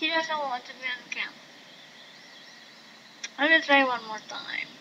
He doesn't want to be on camera. I'm gonna try one more time.